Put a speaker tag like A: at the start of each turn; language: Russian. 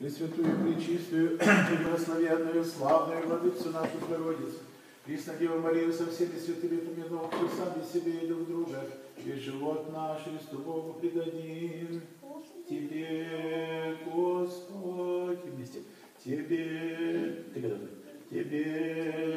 A: Пресвятую, Пречистую, Преблагословенную, Славную Владыцу нашу Богородицу, Пресна Дева Мария, со всеми святыми помянув, и сами себе и друг друга, и живот наш Христу Богу предадим. Тебе, Господь, вместе, Тебе, ты Тебе,